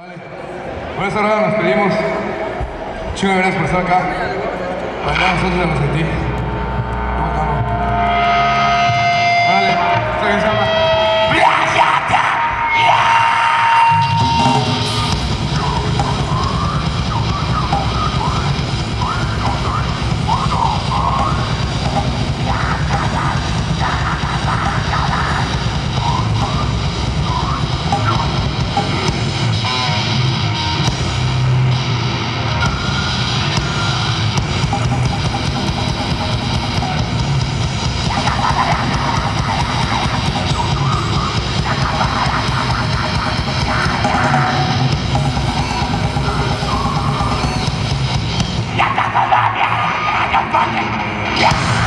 Vale. Por esa hora nos pedimos. Chingo gracias por estar acá. Para nosotros de los fucking... Yeah.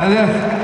And then,